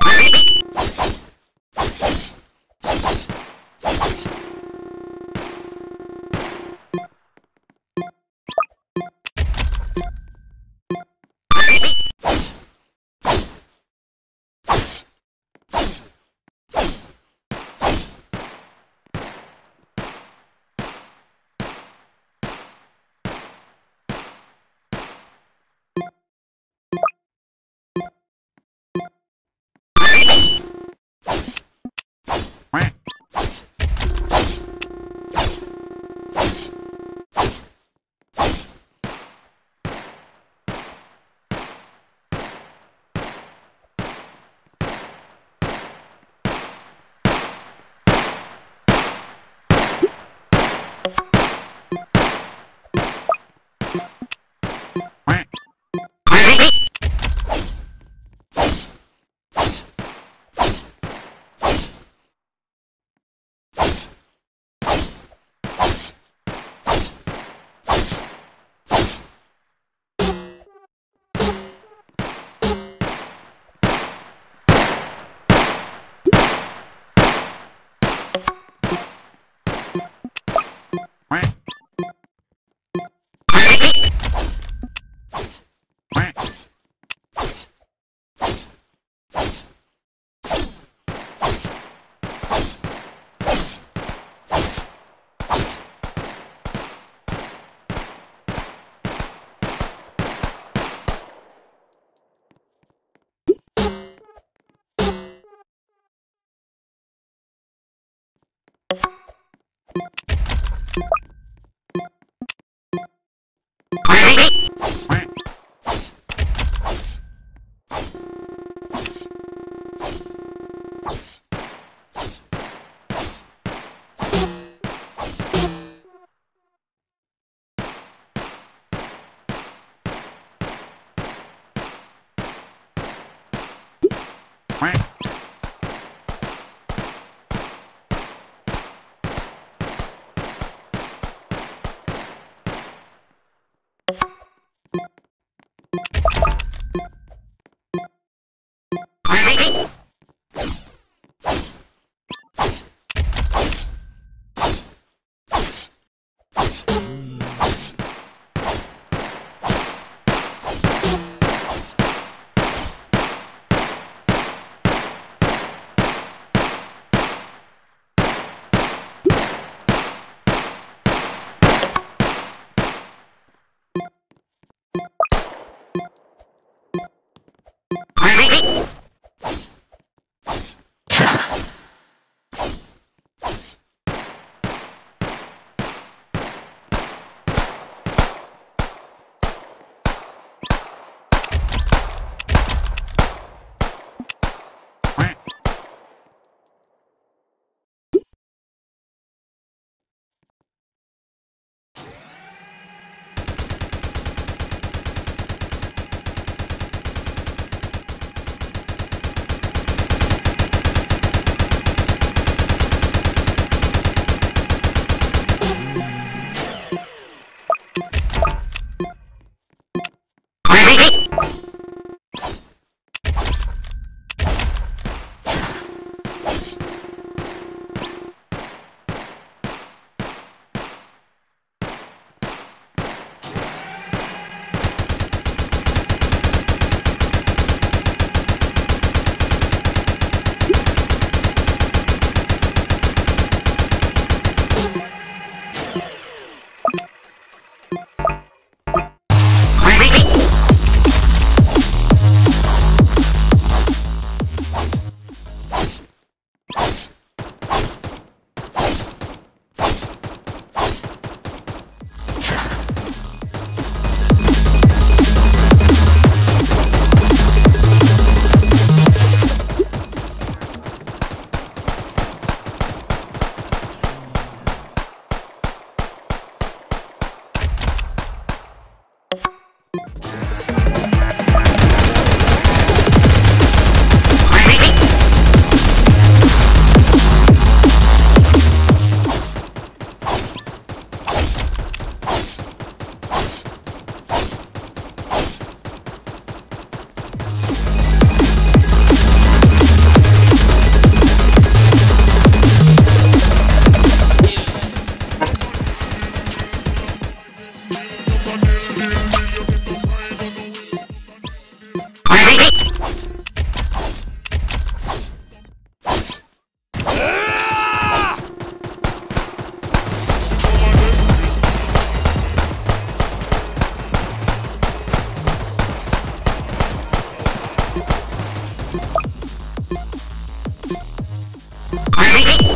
Bye. Quack. Hey, hey. Ready?